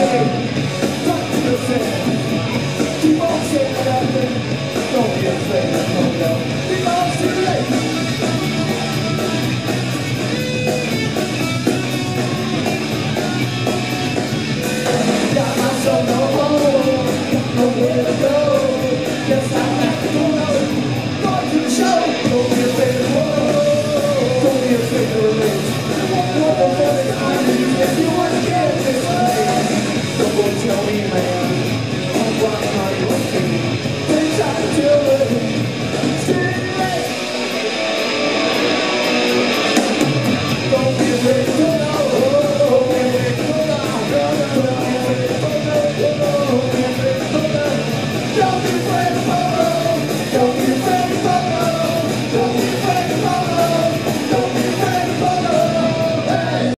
Back to the. you.